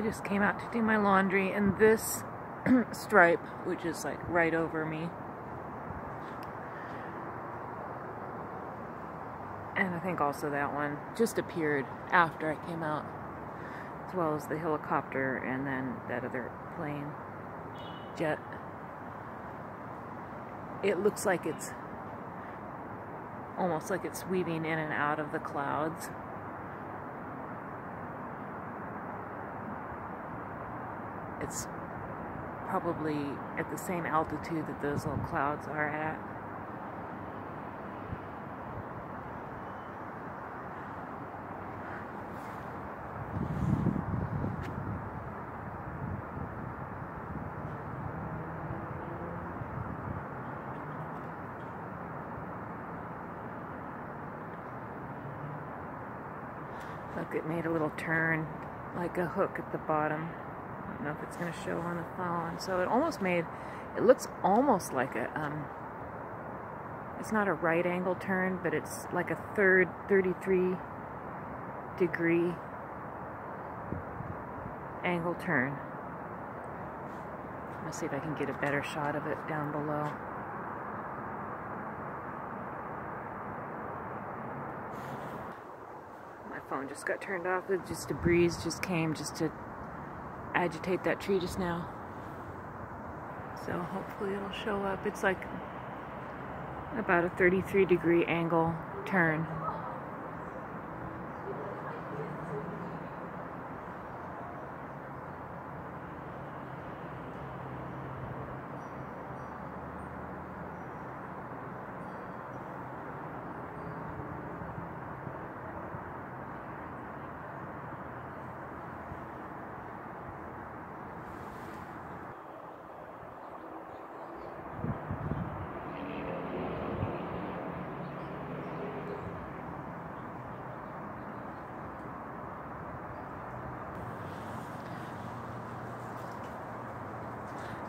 just came out to do my laundry and this stripe, which is like right over me, and I think also that one just appeared after I came out, as well as the helicopter and then that other plane, jet. It looks like it's almost like it's weaving in and out of the clouds. It's probably at the same altitude that those little clouds are at. Look, it made a little turn, like a hook at the bottom. Don't know if it's going to show on the phone. So it almost made, it looks almost like a, um, it's not a right angle turn, but it's like a third 33 degree angle turn. Let's see if I can get a better shot of it down below. My phone just got turned off. Just a breeze just came just to agitate that tree just now. So hopefully it'll show up. It's like about a 33 degree angle turn.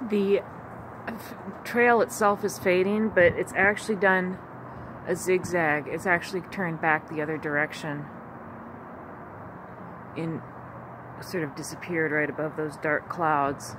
The trail itself is fading, but it's actually done a zigzag. It's actually turned back the other direction and sort of disappeared right above those dark clouds.